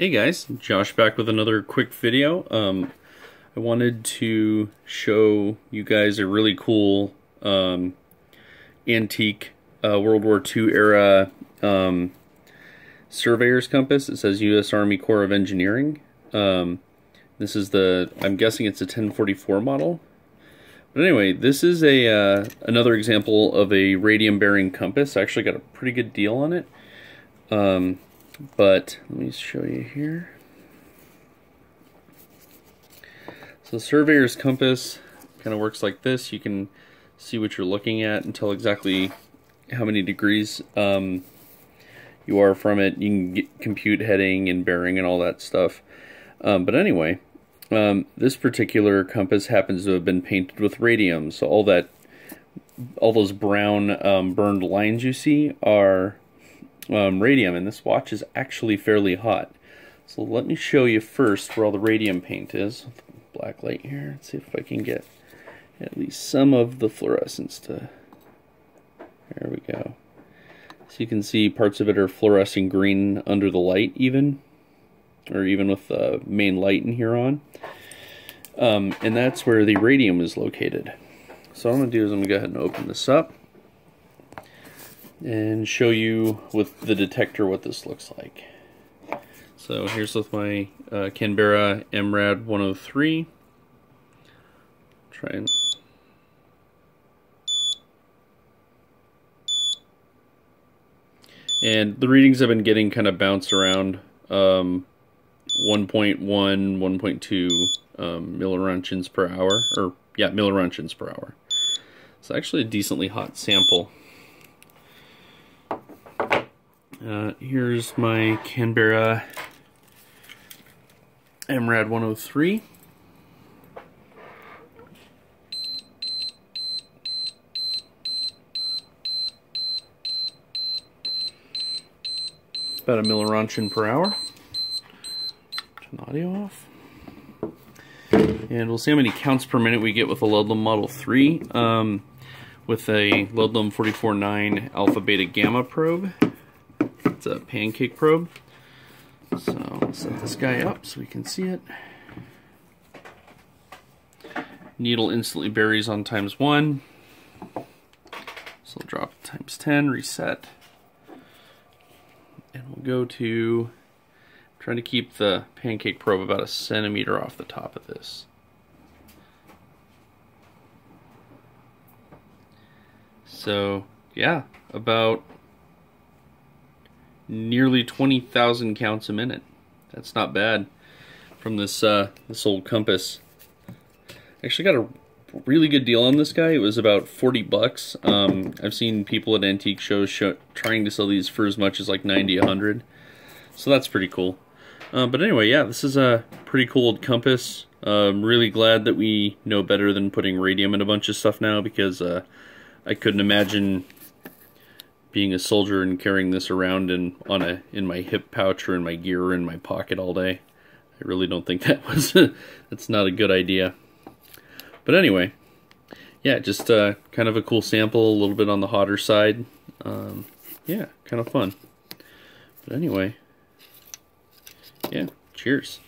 Hey guys, Josh back with another quick video. Um, I wanted to show you guys a really cool um, antique uh, World War II era um, surveyor's compass. It says U.S. Army Corps of Engineering. Um, this is the, I'm guessing it's a 1044 model. But anyway, this is a uh, another example of a radium bearing compass. I actually got a pretty good deal on it. But let me show you here. So the surveyor's compass kind of works like this. You can see what you're looking at and tell exactly how many degrees um, you are from it. You can get, compute heading and bearing and all that stuff. Um, but anyway, um, this particular compass happens to have been painted with radium, so all that, all those brown um, burned lines you see are um, radium, and this watch is actually fairly hot. So let me show you first where all the radium paint is. Black light here. Let's see if I can get at least some of the fluorescence to... There we go. So you can see parts of it are fluorescing green under the light even, or even with the main light in here on. Um, and that's where the radium is located. So what I'm going to do is I'm going to go ahead and open this up and show you with the detector what this looks like. So here's with my uh, Canberra MRAD 103. Try and and the readings I've been getting kind of bounce around um, 1.1, 1.2 um, milliroentgens per hour, or yeah, milliroentgens per hour. It's actually a decently hot sample. Uh, here's my Canberra MRAD 103. About a milliroentgen per hour. Turn the audio off. And we'll see how many counts per minute we get with a Ludlum Model 3 um, with a Ludlum 44.9 Alpha Beta Gamma probe. It's a pancake probe. So set this guy up so we can see it. Needle instantly buries on times 1. So I'll drop times 10, reset. And we'll go to, trying to keep the pancake probe about a centimeter off the top of this. So, yeah, about nearly 20,000 counts a minute. That's not bad from this uh, this old compass. Actually got a really good deal on this guy. It was about 40 bucks. Um, I've seen people at antique shows show, trying to sell these for as much as like 90, 100. So that's pretty cool. Uh, but anyway, yeah, this is a pretty cool old compass. Uh, I'm really glad that we know better than putting radium in a bunch of stuff now because uh, I couldn't imagine being a soldier and carrying this around in on a in my hip pouch or in my gear or in my pocket all day. I really don't think that was that's not a good idea. But anyway, yeah, just uh, kind of a cool sample, a little bit on the hotter side. Um, yeah, kind of fun. But anyway, yeah, cheers.